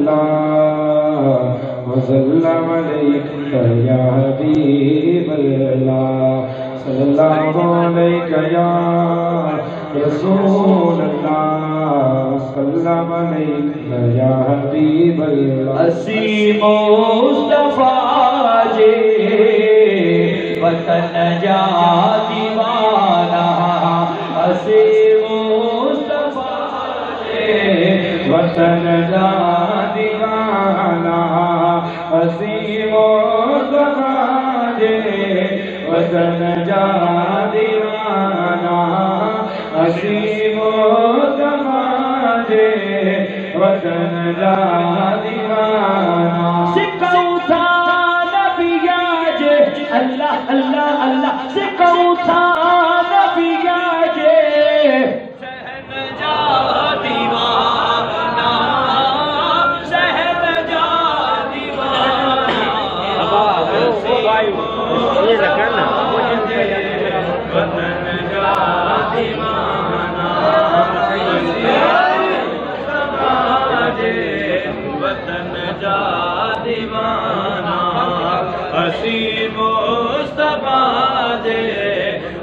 اللہ اللہ اسی وطن جا دیوانہ حسیم و سماجے وطن جا دیوانہ حسیم و سماجے وطن جا دیوانہ سکھوں تھا نبی جے اللہ اللہ اللہ سکھوں تھا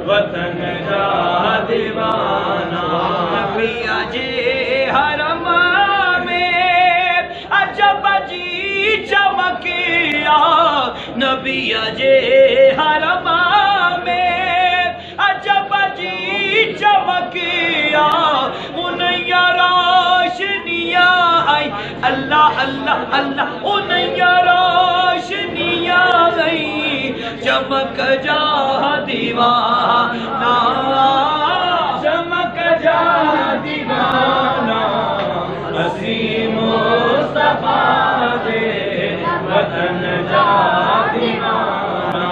وطن جا دیوانہ نبیا جے حرم میں عجب جی چمکیا نبیا جے حرم میں عجب جی چمکیا انیا روشنیاں آئی اللہ اللہ اللہ انیا روشنیاں آئی چمک جا دیوانہ چمک جا دیوانہ حسین مصطفیٰ دے وطن جا دیوانہ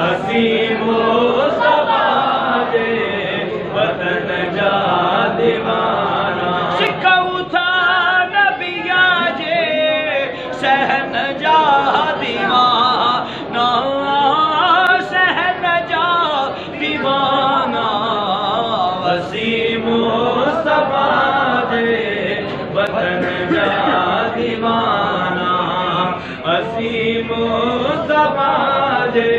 حسین مصطفیٰ دے وطن جا دیوانہ جے سہن جا دیوانہ وطن جا دیوانا حسین مصطفیٰ دے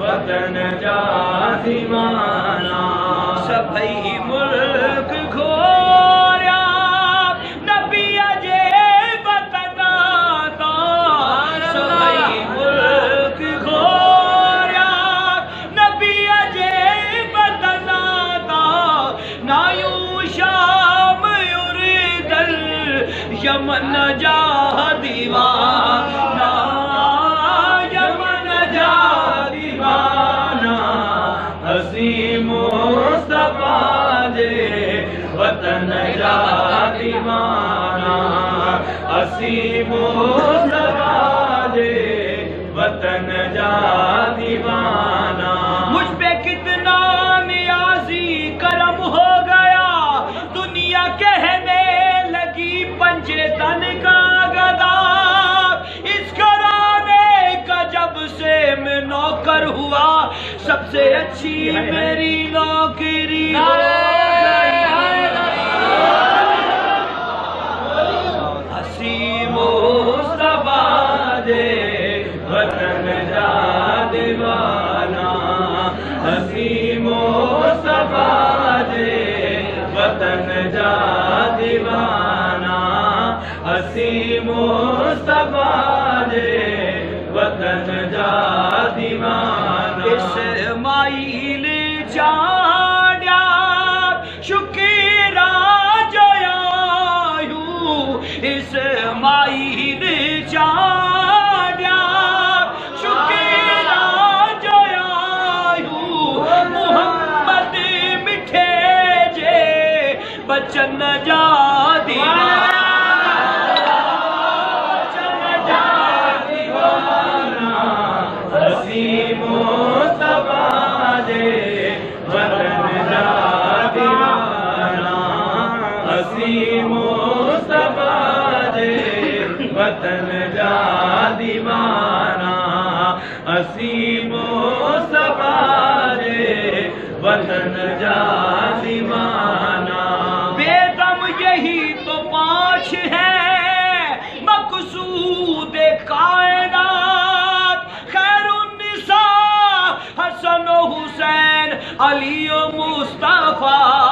وطن جا دیوانہ سبھی یمن جا دیوانہ یمن جا دیوانہ حسین مصطفیٰ دے وطن جا دیوانہ حسین مصطفیٰ سے میری نوکری۔ ہو ہسی مصطفیٰ دے وطن جا دیوانہ۔ حسین مصطفیٰ دے وطن جا دیوانہ۔ حسین مصطفیٰ دے وطن اسماعیل جانیا شکرا جایو اسماعیل جانیا شکرا جایو محمد مٹھے جے بچن جا حسین مصطفیٰ وسیم سباد وطن جا دیوانہ۔ اسیم سباد وطن جا بے دم یہی تو پانچ ہے مقصود کائنات۔ خیر النساء حسن و حسین، علی و مصطفیٰ۔